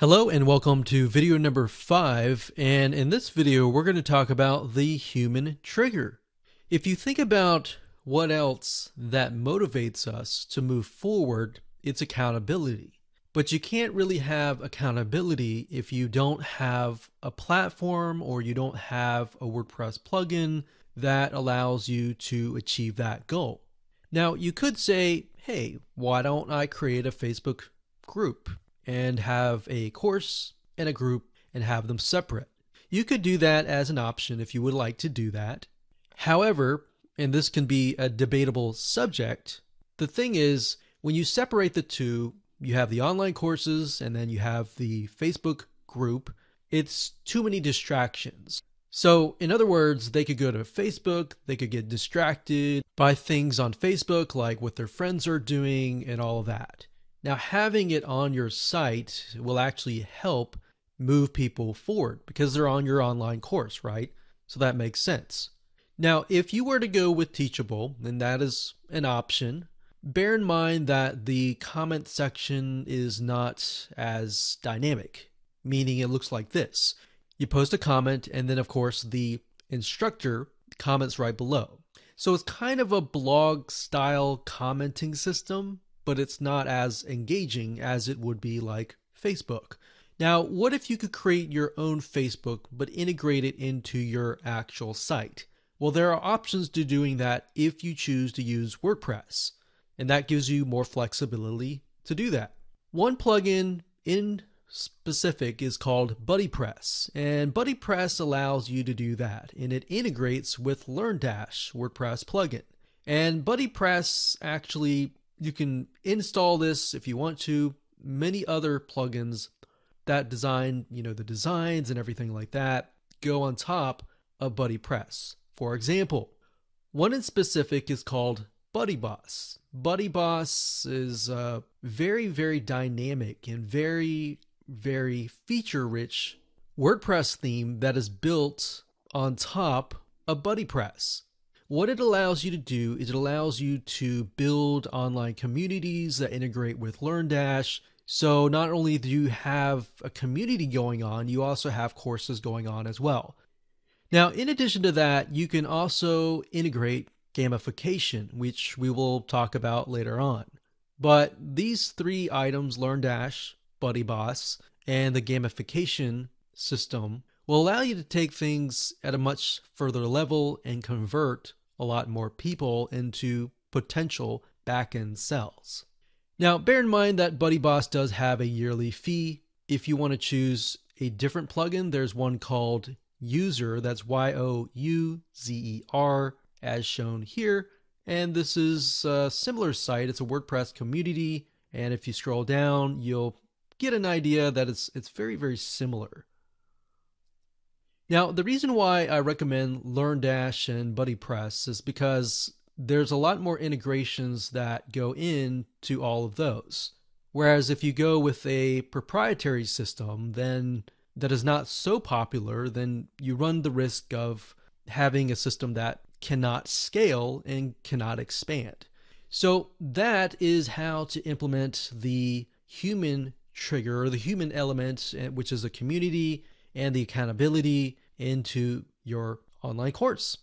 Hello and welcome to video number five. And in this video, we're going to talk about the human trigger. If you think about what else that motivates us to move forward, it's accountability. But you can't really have accountability if you don't have a platform or you don't have a WordPress plugin that allows you to achieve that goal. Now, you could say, hey, why don't I create a Facebook group? And have a course and a group and have them separate. You could do that as an option if you would like to do that. However, and this can be a debatable subject, the thing is, when you separate the two, you have the online courses and then you have the Facebook group, it's too many distractions. So, in other words, they could go to Facebook, they could get distracted by things on Facebook, like what their friends are doing and all of that. Now, having it on your site will actually help move people forward because they're on your online course, right? So that makes sense. Now, if you were to go with Teachable, and that is an option, bear in mind that the comment section is not as dynamic, meaning it looks like this. You post a comment, and then, of course, the instructor comments right below. So it's kind of a blog style commenting system, but it's not as engaging as it would be like Facebook. Now, what if you could create your own Facebook but integrate it into your actual site? Well, there are options to doing that if you choose to use WordPress, and that gives you more flexibility to do that. One plugin in specific is called BuddyPress, and BuddyPress allows you to do that, and it integrates with LearnDash WordPress plugin. And BuddyPress actually you can install this if you want to. Many other plugins that design, you know, the designs and everything like that go on top of BuddyPress. For example, one in specific is called BuddyBoss. BuddyBoss is a very, very dynamic and very, very feature rich WordPress theme that is built on top of BuddyPress. What it allows you to do is it allows you to build online communities that integrate with LearnDash. So not only do you have a community going on, you also have courses going on as well. Now, in addition to that, you can also integrate gamification, which we will talk about later on. But these three items, LearnDash, BuddyBoss, and the gamification system, will allow you to take things at a much further level and convert a lot more people into potential backend sales. Now, bear in mind that BuddyBoss does have a yearly fee. If you want to choose a different plugin, there's one called Youzer, that's Y O U Z E R, as shown here. And this is a similar site. It's a WordPress community. And if you scroll down, you'll get an idea that it's, it's very, very similar. Now, the reason why I recommend LearnDash and BuddyPress is because there's a lot more integrations that go into all of those. Whereas if you go with a proprietary system, then that is not so popular, then you run the risk of having a system that cannot scale and cannot expand. So that is how to implement the human trigger or the human element, eh, which is a community and the accountability into your online course.